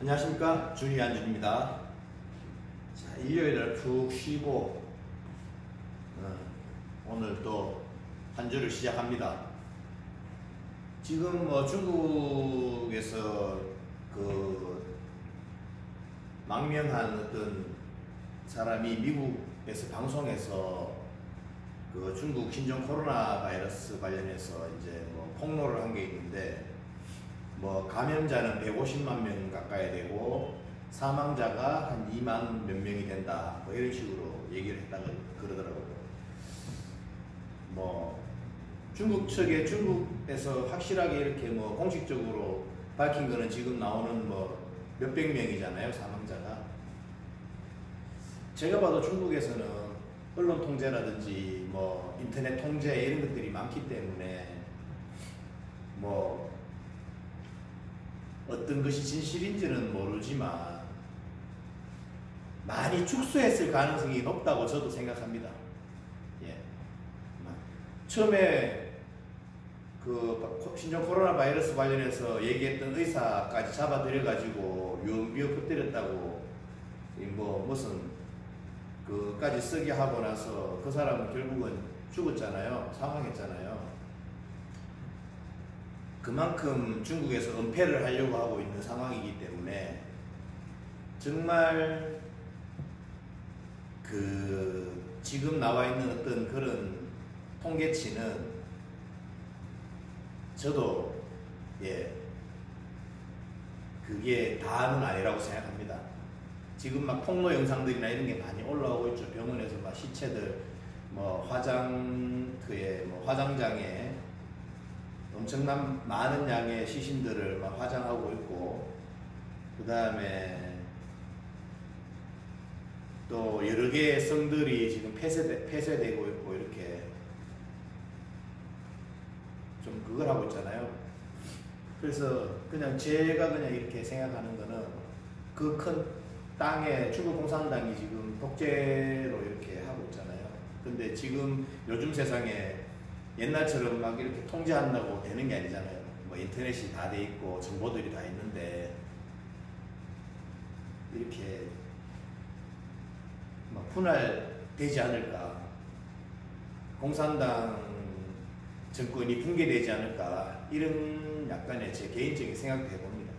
안녕하십니까 준이 안준입니다. 자 일요일을 푹 쉬고 어, 오늘 또 한 주를 시작합니다. 지금 뭐 중국에서 그 망명한 어떤 사람이 미국에서 방송에서 그 중국 신종 코로나 바이러스 관련해서 이제 뭐 폭로를 한 게 있는데 뭐 감염자는 150만 명 가까이 되고 사망자가 한 2만 몇 명이 된다 뭐 이런 식으로 얘기를 했다고 그러더라고요. 뭐 중국 측에 중국에서 확실하게 이렇게 뭐 공식적으로 밝힌 거는 지금 나오는 뭐 몇백 명이잖아요 사망자가. 제가 봐도 중국에서는 언론 통제라든지 뭐 인터넷 통제 이런 것들이 많기 때문에 뭐 어떤 것이 진실인지는 모르지만 많이 축소했을 가능성이 높다고 저도 생각합니다. 예. 처음에 그 신종 코로나 바이러스 관련해서 얘기했던 의사까지 잡아들여 가지고 유언비어 퍼뜨렸다고 뭐 무슨 그까지 쓰게 하고 나서 그 사람은 결국은 죽었잖아요. 사망했잖아요. 그만큼 중국에서 은폐를 하려고 하고 있는 상황이기 때문에 정말 그 지금 나와 있는 어떤 그런 통계치는 저도 예 그게 다는 아니라고 생각합니다. 지금 막 폭로 영상들이나 이런 게 많이 올라오고 있죠. 병원에서 막 시체들 뭐 화장터에 뭐 화장장에 엄청난 많은 양의 시신들을 막 화장하고 있고 그 다음에 또 여러 개의 성들이 지금 폐쇄되, 폐쇄되고 있고 이렇게 좀 그걸 하고 있잖아요. 그래서 그냥 제가 그냥 이렇게 생각하는 거는 그 큰 땅에 중국 공산당이 지금 독재로 이렇게 하고 있잖아요. 근데 지금 요즘 세상에 옛날처럼 막 이렇게 통제한다고 되는 게 아니잖아요. 뭐 인터넷이 다 돼 있고 정보들이 다 있는데 이렇게 막 분할되지 않을까. 공산당 정권이 붕괴되지 않을까. 이런 약간의 제 개인적인 생각도 해봅니다.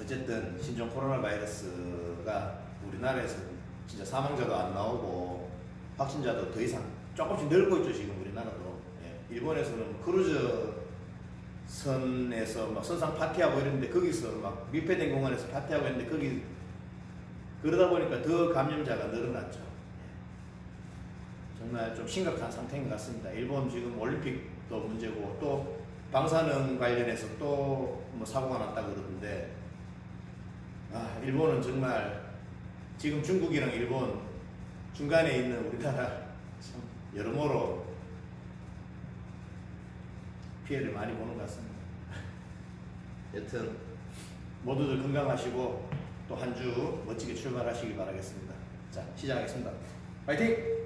어쨌든 신종 코로나 바이러스가 우리나라에서 진짜 사망자도 안 나오고 확진자도 더 이상 조금씩 늘고 있죠 지금 우리나라도 예. 일본에서는 크루즈 선에서 막 선상 파티하고 이랬는데 거기서 막 밀폐된 공간에서 파티하고 있는데 거기 그러다 보니까 더 감염자가 늘어났죠. 예. 정말 좀 심각한 상태인 것 같습니다. 일본 지금 올림픽도 문제고 또 방사능 관련해서 또 뭐 사고가 났다 그러던데 아 일본은 정말 지금 중국이랑 일본 중간에 있는 우리나라 참 여러모로 피해를 많이 보는 것 같습니다. 여튼 모두들 건강하시고 또 한 주 멋지게 출발하시길 바라겠습니다. 자 시작하겠습니다. 파이팅!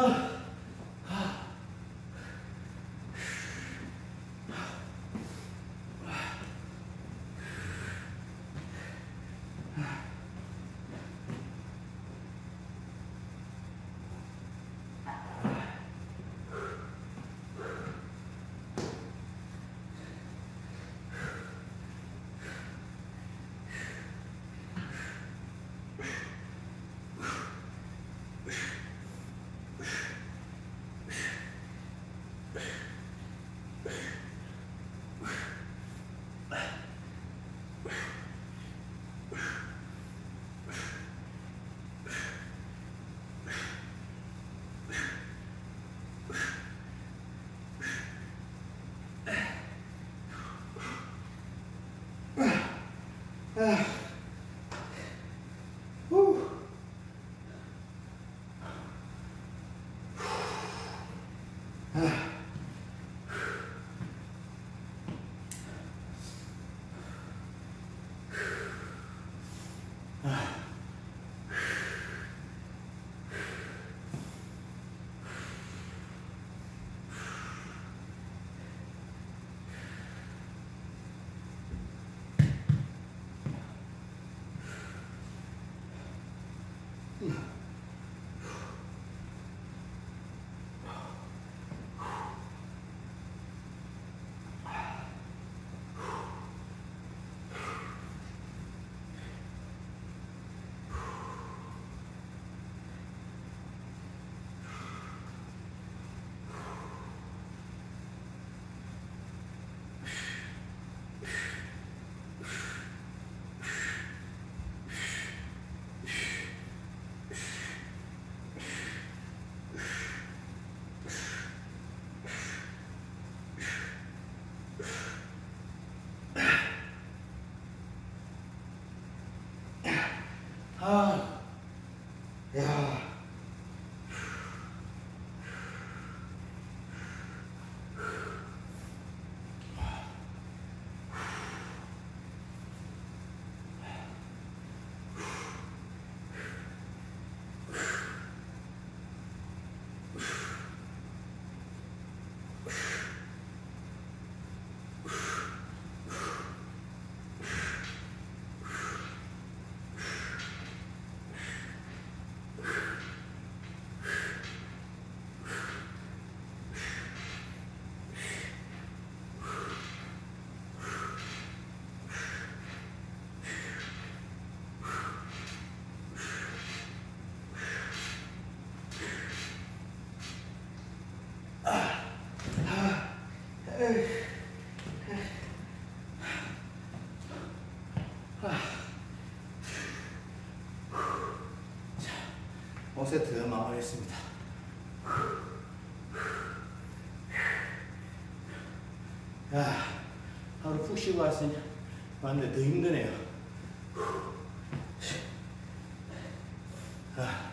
あ。Uh, 5세트 마무리했습니다. 야, 하루 푹 쉬고 왔으니 왔는데 더 힘드네요. 아,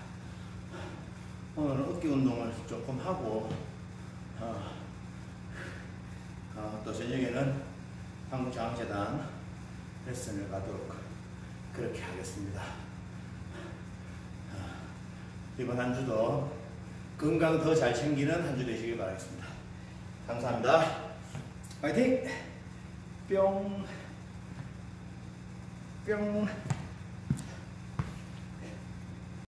오늘은 어깨 운동을 조금 하고 어, 어, 또 저녁에는 한국장학재단 레슨을 가도록 그렇게 하겠습니다. 어, 이번 한 주도 건강 더 잘 챙기는 한 주 되시길 바라겠습니다. 감사합니다. 화이팅! 뿅! 뿅!